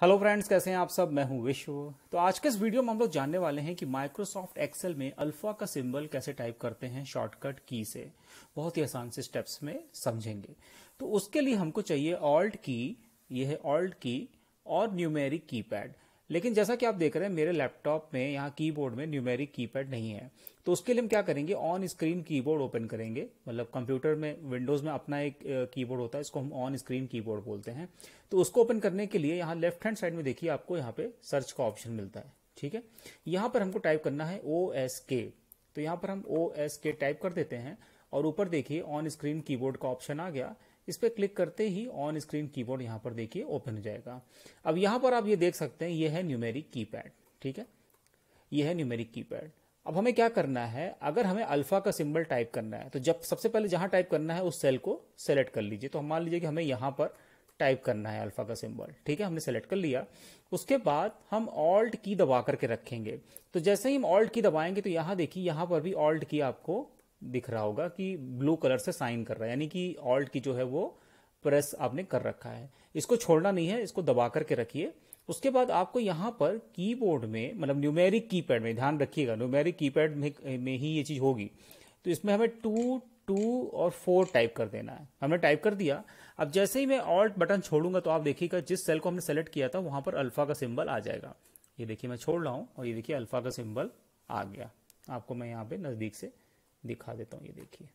Hello friends, कैसे हैं आप सब? मैं हूँ विश्व। तो आज के इस वीडियो में हम लोग जानने वाले हैं कि माइक्रोसॉफ्ट एक्सेल में अल्फ़ा का सिंबल कैसे टाइप करते हैं शॉर्टकट की से। बहुत ही आसान से स्टेप्स में समझेंगे। तो उसके लिए हमको चाहिए ऑल्ट की यह है ऑल्ट की और न्यूमेरिक कीपैड लेकिन जैसा कि आप देख रहे हैं, मेरे लैपटॉप में, यहाँ कीबोर्ड में न्यूमेरिक कीपैड नहीं है। तो उसके लिए हम क्या करेंगे? ऑन स्क्रीन कीबोर्ड ओपन करेंगे। मतलब कंप्यूटर में विंडोज़ में अपना एक कीबोर्ड होता है, इसको हम ऑन स्क्रीन कीबोर्ड बोलते हैं। तो उसको ओपन करने के लिए यहाँ लेफ़्ट हैंड साइड में देखिए, आपको यहाँ पे सर्च का ऑप्शन मिलता है। ठीक है? यहाँ पर हमको टाइप करना है ओ एस के तो यहाँ पर हम ओ एस के टाइप कर देते हैं और ऊपर देखिए ऑन स्क्रीन कीबोर्ड का ऑप्शन आ गया। इस पर क्लिक करते ही ऑन स्क्रीन कीबोर्ड यहाँ पर देखिए ओपन हो जाएगा। अब यहाँ पर आप ये देख सकते हैं ये है न्यूमेरिक कीपैड ठीक है? ये है न्यूमेरिक कीपैड अब हमें क्या करना है? अगर हमें अल्फ़ा का सिंबल टाइप करना है तो जब सबसे पहले जहाँ टाइप करना है, उस सेल को सेलेक्ट कर लीजिए। तो हम मान लीजिए कि हमें यहाँ पर टाइप करना है अल्फ़ा का सिंबल ठीक है? हमने सेलेक्ट कर लिया। उसके बाद हम ऑल्ट की दबा करके रखेंगे। तो जैसे ही हम ऑल्ट की दबाएँगे तो यहाँ देखिए, यहाँ पर भी ऑल्ट की आपको दिख रहा होगा कि ब्लू कलर से साइन कर रहा है यानी कि ऑल्ट की जो है वो प्रेस आपने कर रखा है। इसको छोड़ना नहीं है इसको दबा करके रखिए। उसके बाद आपको यहाँ पर कीबोर्ड में मतलब न्यूमेरिक कीपैड में ध्यान रखिएगा न्यूमेरिक कीपैड में, में ही ये चीज़ होगी। तो इसमें हमें टू टू और फोर टाइप कर देना है। हमने टाइप कर दिया। अब जैसे ही मैं ऑल्ट बटन छोड़ूँगा तो आप देखिएगा जिस सेल को हमने सेलेक्ट किया था वहाँ पर अल्फ़ा का सिंबल आ जाएगा। ये देखिए मैं छोड़ रहा हूँ और ये देखिए अल्फ़ा का सिंबल आ गया। आपको मैं यहाँ पे नज़दीक से दिखा देता हूँ ये देखिए।